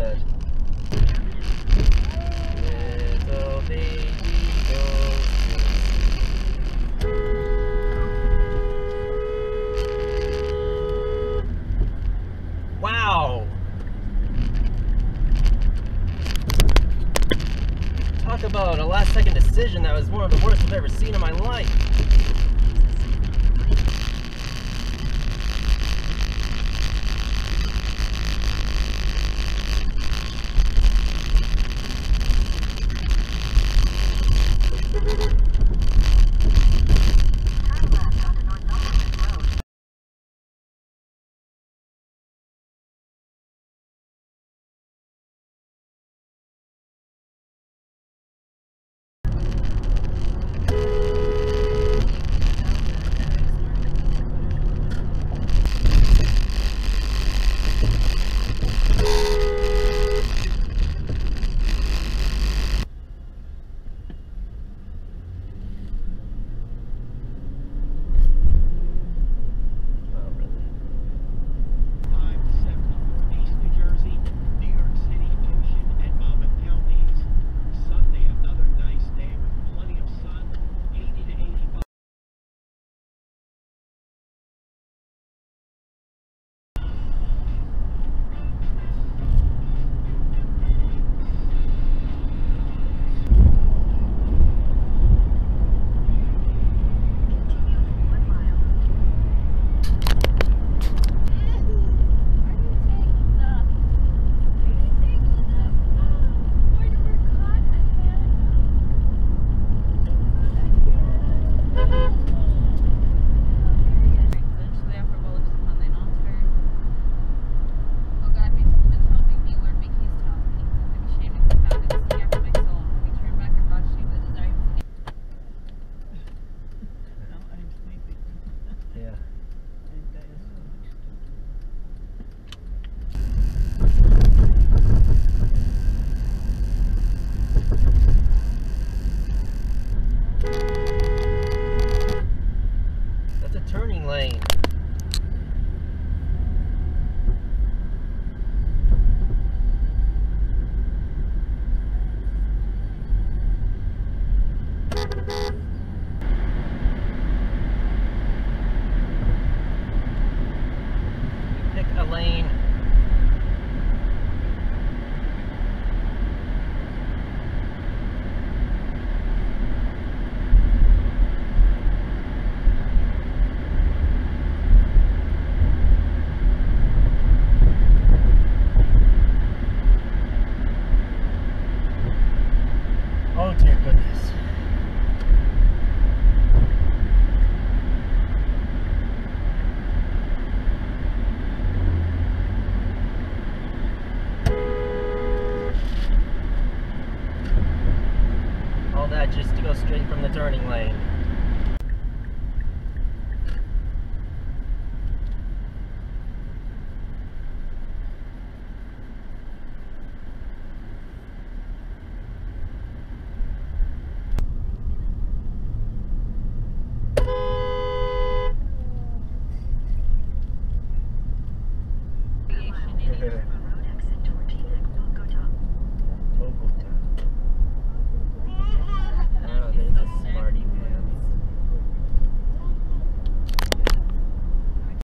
said. Wow! Talk about a last second decision that was one of the worst I've ever seen in my life. lane just to go straight from the turning lane.